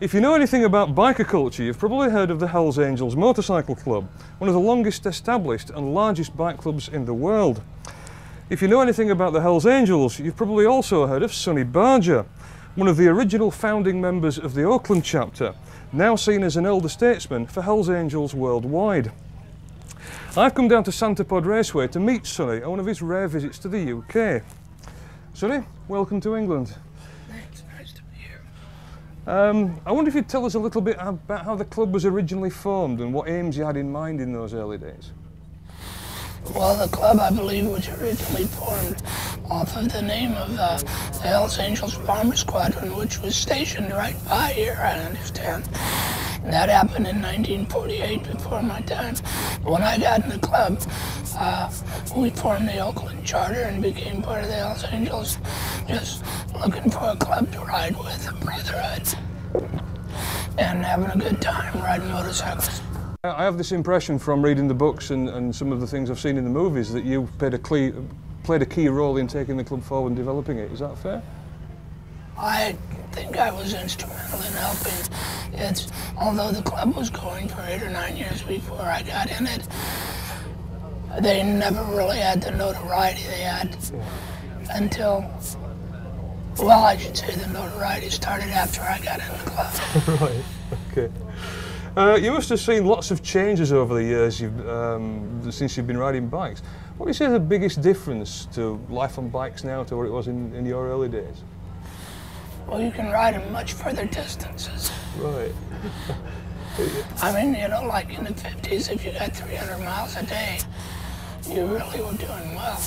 If you know anything about biker culture, you've probably heard of the Hells Angels Motorcycle Club, one of the longest established and largest bike clubs in the world. If you know anything about the Hells Angels, you've probably also heard of Sonny Barger, one of the original founding members of the Oakland chapter, now seen as an elder statesman for Hells Angels worldwide. I've come down to Santa Pod Raceway to meet Sonny on one of his rare visits to the UK. Sonny, welcome to England. Thanks, nice to be here. Um, I wonder if you'd tell us a little bit about how the club was originally formed and what aims you had in mind in those early days. Well, the club, I believe, was originally formed off of the name of uh, the Hells Angels Bomber Squadron, which was stationed right by here, I understand. That happened in 1948, before my time. When I got in the club, uh, we formed the Oakland Charter and became part of the Hells Angels, just looking for a club to ride with, a brotherhood, and having a good time riding motorcycles. I have this impression from reading the books and, and some of the things I've seen in the movies that you played a, key, played a key role in taking the club forward and developing it. Is that fair? I think I was instrumental in helping. It's although the club was going for eight or nine years before I got in it, they never really had the notoriety they had until. Well, I should say the notoriety started after I got in the club. right, okay. Uh, you must have seen lots of changes over the years you've, um, since you've been riding bikes. What do you see as the biggest difference to life on bikes now to what it was in, in your early days? Well, you can ride in much further distances. Right. I mean, you know, like in the 50s, if you got 300 miles a day, you really were doing well.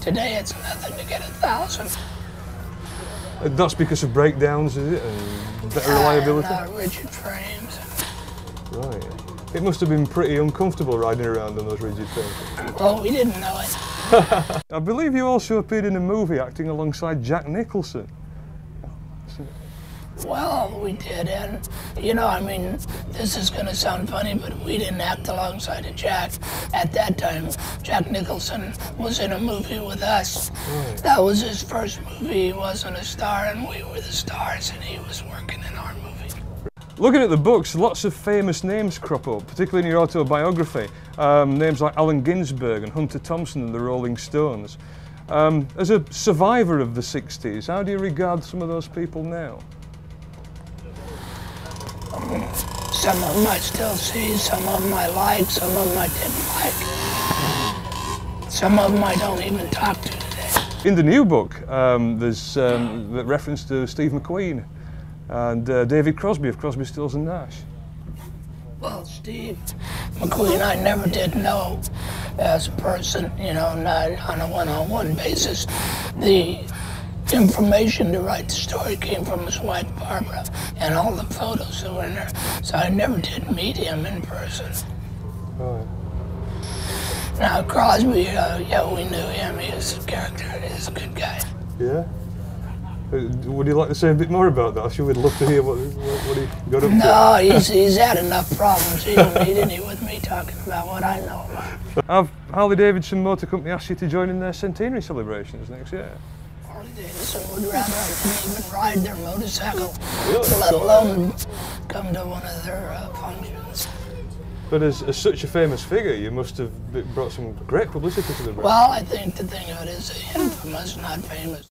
Today, it's nothing to get a 1,000. That's because of breakdowns, is it? And better reliability? Uh, rigid frames. Right. It must have been pretty uncomfortable riding around on those rigid things. Well, we didn't know it. I believe you also appeared in a movie acting alongside Jack Nicholson. Well, we did, and you know, I mean, this is going to sound funny, but we didn't act alongside of Jack. At that time, Jack Nicholson was in a movie with us. That was his first movie. He wasn't a star, and we were the stars, and he was working in our movie. Looking at the books, lots of famous names crop up, particularly in your autobiography. Um, names like Allen Ginsberg and Hunter Thompson and the Rolling Stones. Um, as a survivor of the 60s, how do you regard some of those people now? Some of them I still see, some of them I like, some of them I didn't like. Some of them I don't even talk to today. In the new book, um, there's um, the reference to Steve McQueen and uh, David Crosby of Crosby, Stills and Nash. Well, Steve McQueen, I never did know as a person, you know, not on a one-on-one basis. The information to write the story came from his wife Barbara and all the photos that were in there. So I never did meet him in person. Right. Now Crosby, uh, yeah, we knew him. He was a character. He's a good guy. Yeah. Uh, Would you like to say a bit more about that? I Sure, we'd love to hear what, what, what he got up to. No, he's, he's had enough problems. He don't need any with me talking about what I know about. Have Harley Davidson Motor Company asked you to join in their centenary celebrations next year? Davidson would rather even ride their motorcycle, let alone come to one of their uh, functions. But as, as such a famous figure, you must have brought some great publicity to the brand. Well, I think the thing of it is infamous, not famous.